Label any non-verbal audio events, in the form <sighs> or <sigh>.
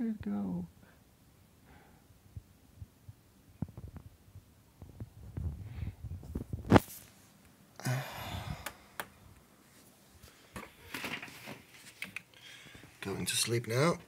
it go? <sighs> Going to sleep now.